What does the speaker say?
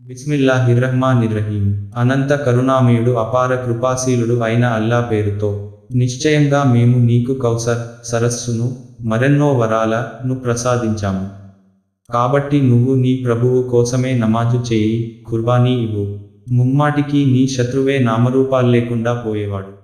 బిస్మిల్లాహిర్రహ్మానిర్రహీం. అనంత కరుణామయుడు అపార కృపాశీలుడు అయిన అల్లా పేరుతో నిశ్చయంగా మేము నీకు కౌసర్ సరస్సును మరెన్నో వరాల ను ప్రసాదించాము. కాబట్టి నువ్వు నీ ప్రభువు కోసమే నమాజు చేయి కుర్బానీ ఇవ్వు. ముమ్మాటికి నీ శత్రువే నామరూపాల్లేకుండా పోయేవాడు.